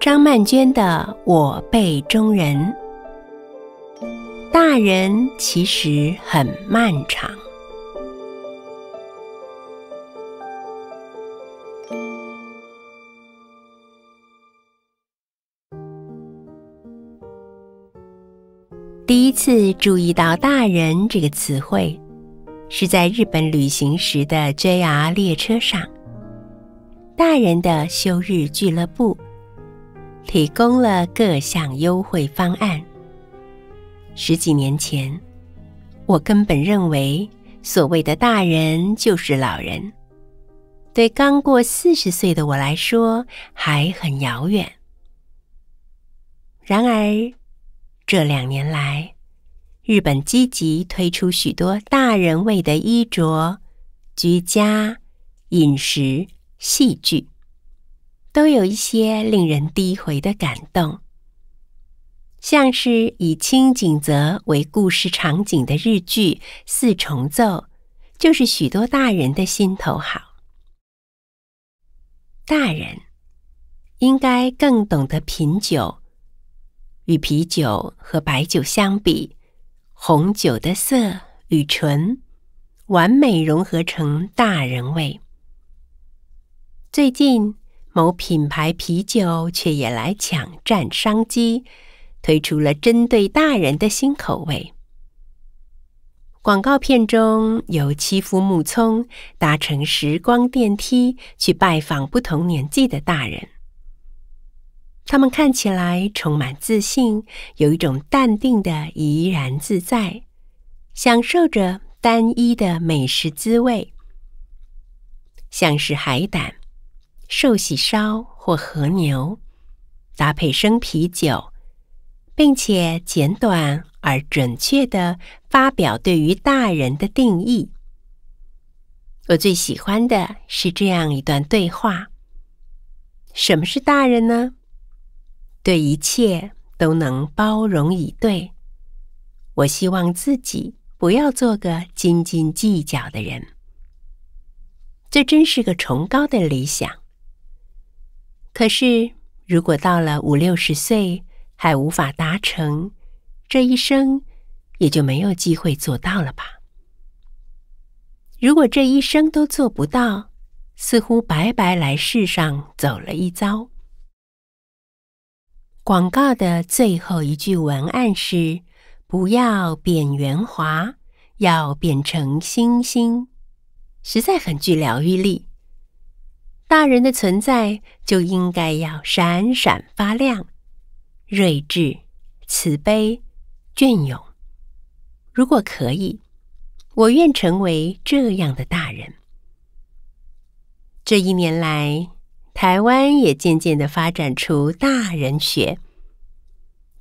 张曼娟的《我辈中人》，大人其实很漫长。第一次注意到“大人”这个词汇，是在日本旅行时的 JR 列车上。大人的休日俱乐部提供了各项优惠方案。十几年前，我根本认为所谓的大人就是老人，对刚过四十岁的我来说还很遥远。然而，这两年来，日本积极推出许多大人味的衣着、居家、饮食、戏剧，都有一些令人低回的感动。像是以清景泽为故事场景的日剧《四重奏》，就是许多大人的心头好。大人应该更懂得品酒。与啤酒和白酒相比，红酒的色与醇完美融合成大人味。最近，某品牌啤酒却也来抢占商机，推出了针对大人的新口味。广告片中有七夫木聪搭乘时光电梯去拜访不同年纪的大人。他们看起来充满自信，有一种淡定的怡然自在，享受着单一的美食滋味，像是海胆、寿喜烧或和牛，搭配生啤酒，并且简短而准确的发表对于大人的定义。我最喜欢的是这样一段对话：什么是大人呢？对一切都能包容以对，我希望自己不要做个斤斤计较的人。这真是个崇高的理想。可是，如果到了五六十岁还无法达成，这一生也就没有机会做到了吧？如果这一生都做不到，似乎白白来世上走了一遭。广告的最后一句文案是：“不要变圆滑，要变成星星。”实在很具疗愈力。大人的存在就应该要闪闪发亮、睿智、慈悲、隽永。如果可以，我愿成为这样的大人。这一年来。台湾也渐渐的发展出大人学。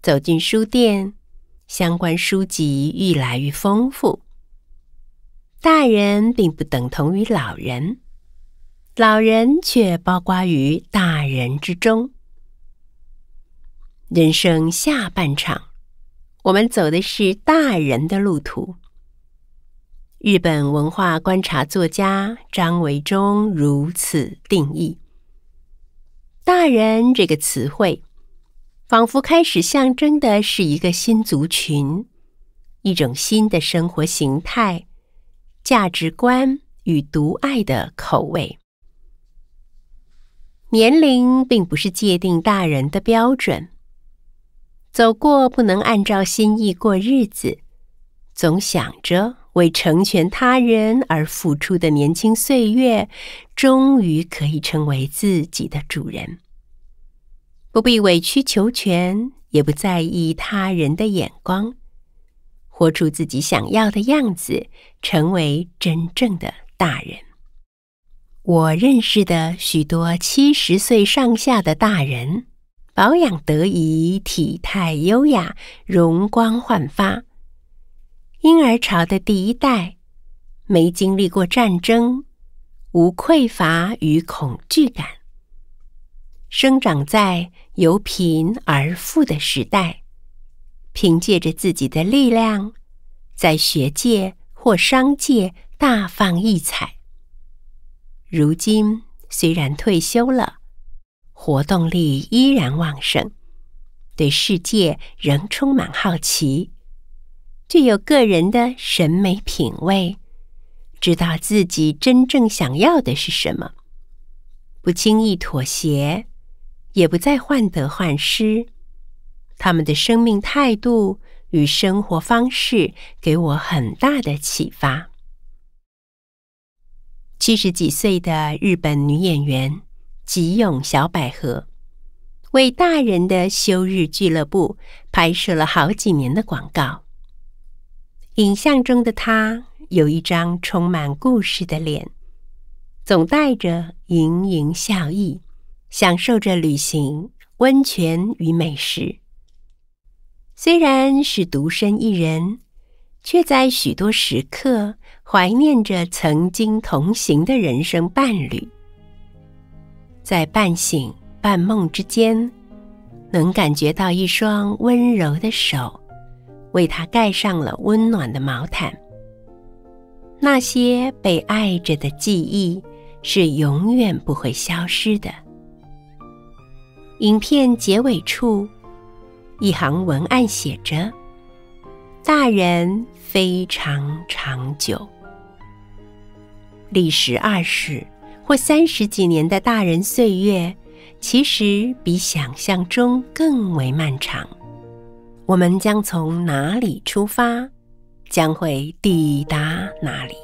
走进书店，相关书籍愈来愈丰富。大人并不等同于老人，老人却包括于大人之中。人生下半场，我们走的是大人的路途。日本文化观察作家张维忠如此定义。大人这个词汇，仿佛开始象征的是一个新族群，一种新的生活形态、价值观与独爱的口味。年龄并不是界定大人的标准。走过不能按照心意过日子，总想着为成全他人而付出的年轻岁月。终于可以成为自己的主人，不必委曲求全，也不在意他人的眼光，活出自己想要的样子，成为真正的大人。我认识的许多七十岁上下的大人，保养得宜，体态优雅，容光焕发。婴儿潮的第一代，没经历过战争。无匮乏与恐惧感，生长在由贫而富的时代，凭借着自己的力量，在学界或商界大放异彩。如今虽然退休了，活动力依然旺盛，对世界仍充满好奇，具有个人的审美品味，知道自己真正想要的是什么，不轻易妥协，也不再患得患失。他们的生命态度与生活方式给我很大的启发。七十几岁的日本女演员吉永小百合，为大人的休日俱乐部拍摄了好几年的广告。影像中的她有一张充满故事的脸，总带着盈盈笑意，享受着旅行、温泉与美食。虽然是独身一人，却在许多时刻。怀念着曾经同行的人生伴侣，在半醒半梦之间，能感觉到一双温柔的手为他盖上了温暖的毛毯。那些被爱着的记忆是永远不会消失的。影片结尾处，一行文案写着：“大人非常长久。”历时二十或三十几年的大人岁月，其实比想象中更为漫长。我们将从哪里出发，将会抵达哪里。